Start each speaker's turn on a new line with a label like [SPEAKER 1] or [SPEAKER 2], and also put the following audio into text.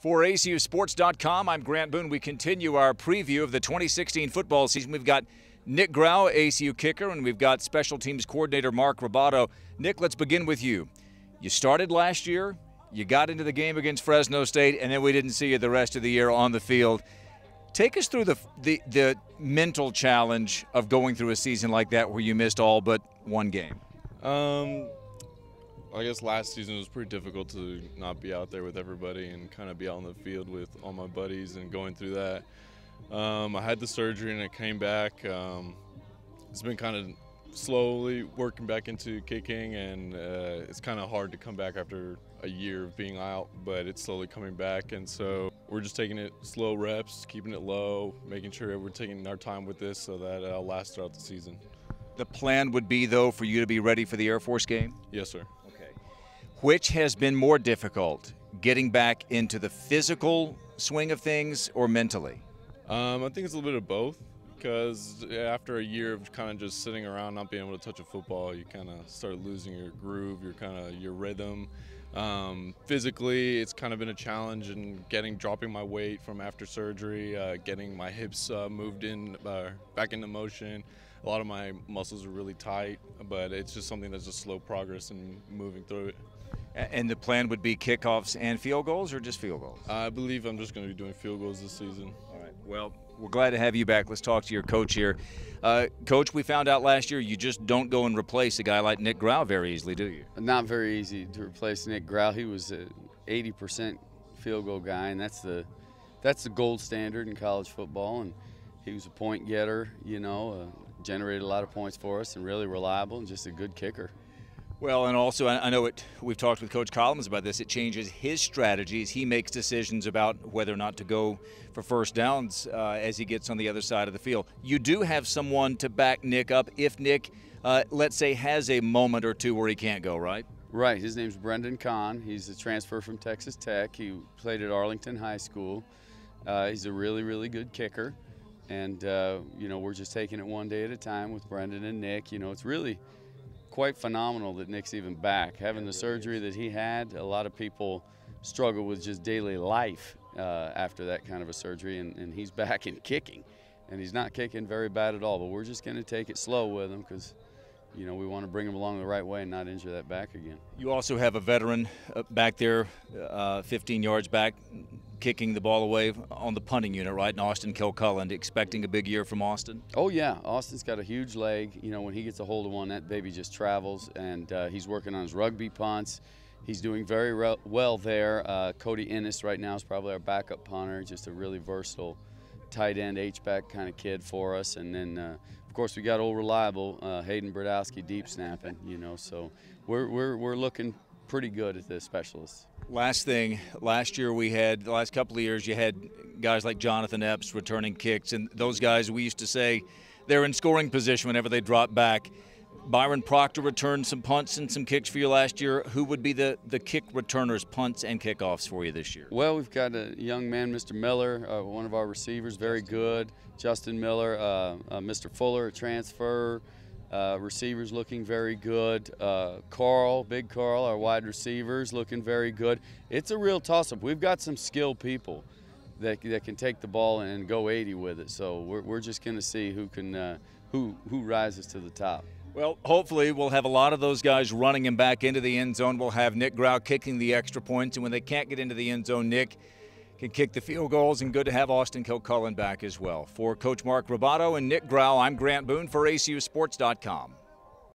[SPEAKER 1] For ACUSports.com, I'm Grant Boone. We continue our preview of the 2016 football season. We've got Nik Grau, ACU kicker, and we've got special teams coordinator Mark Ribaudo. Nik, let's begin with you. You started last year, you got into the game against Fresno State, and then we didn't see you the rest of the year on the field. Take us through the, the, the mental challenge of going through a season like that where you missed all but one game.
[SPEAKER 2] Um, I guess last season was pretty difficult to not be out there with everybody and kind of be out on the field with all my buddies and going through that. Um, I had the surgery and it came back. Um, it's been kind of slowly working back into kicking, and uh, it's kind of hard to come back after a year of being out, but it's slowly coming back. And so we're just taking it slow reps, keeping it low, making sure we're taking our time with this so that it'll last throughout the season.
[SPEAKER 1] The plan would be, though, for you to be ready for the Air Force game?
[SPEAKER 2] Yes, sir.
[SPEAKER 1] Which has been more difficult, getting back into the physical swing of things or mentally?
[SPEAKER 2] Um, I think it's a little bit of both because after a year of kind of just sitting around not being able to touch a football, you kind of start losing your groove, your kind of your rhythm. Um, physically, it's kind of been a challenge in getting dropping my weight from after surgery, uh, getting my hips uh, moved in uh, back into motion. A lot of my muscles are really tight, but it's just something that's just slow progress and moving through it.
[SPEAKER 1] And the plan would be kickoffs and field goals, or just field goals?
[SPEAKER 2] I believe I'm just going to be doing field goals this season.
[SPEAKER 1] All right. Well, we're glad to have you back. Let's talk to your coach here. Uh, coach, we found out last year you just don't go and replace a guy like Nik Grau very easily, do you?
[SPEAKER 3] Not very easy to replace Nik Grau. He was an 80% field goal guy, and that's the that's the gold standard in college football. And he was a point getter, you know, uh, generated a lot of points for us, and really reliable, and just a good kicker.
[SPEAKER 1] Well, and also I know it. We've talked with Coach Collins about this. It changes his strategies. He makes decisions about whether or not to go for first downs uh, as he gets on the other side of the field. You do have someone to back Nik up if Nik, uh, let's say, has a moment or two where he can't go. Right.
[SPEAKER 3] Right. His name's Brendan Kahn. He's a transfer from Texas Tech. He played at Arlington High School. Uh, he's a really, really good kicker. And, uh, you know, we're just taking it one day at a time with Brendan and Nik. You know, it's really quite phenomenal that Nik's even back. Having the surgery that he had, a lot of people struggle with just daily life uh, after that kind of a surgery, and, and he's back and kicking. And he's not kicking very bad at all, but we're just going to take it slow with him because you know, we want to bring him along the right way and not injure that back again.
[SPEAKER 1] You also have a veteran uh, back there, uh, 15 yards back, kicking the ball away on the punting unit, right? And Austin Kilcullen, expecting a big year from Austin.
[SPEAKER 3] Oh yeah, Austin's got a huge leg. You know, when he gets a hold of one, that baby just travels, and uh, he's working on his rugby punts. He's doing very well there. Uh, Cody Ennis right now is probably our backup punter, just a really versatile tight end H back kind of kid for us, and then. Uh, of course, we got old reliable uh, Hayden Bradowski deep snapping, you know, so we're, we're, we're looking pretty good at the specialists.
[SPEAKER 1] Last thing, last year we had, the last couple of years, you had guys like Jonathan Epps returning kicks, and those guys we used to say they're in scoring position whenever they drop back. Byron Proctor returned some punts and some kicks for you last year. Who would be the, the kick returners, punts and kickoffs for you this year?
[SPEAKER 3] Well, we've got a young man, Mr. Miller, uh, one of our receivers, very good. Justin Miller, uh, uh, Mr. Fuller, transfer. Uh, receivers looking very good. Uh, Carl, Big Carl, our wide receivers looking very good. It's a real toss-up. We've got some skilled people that, that can take the ball and go 80 with it. So we're, we're just going to see who can uh, who who rises to the top.
[SPEAKER 1] Well, hopefully we'll have a lot of those guys running him back into the end zone. We'll have Nik Grau kicking the extra points, and when they can't get into the end zone, Nik can kick the field goals, and good to have Austin Kilcullen back as well. For Coach Mark Ribaudo and Nik Grau, I'm Grant Boone for ACUSports.com.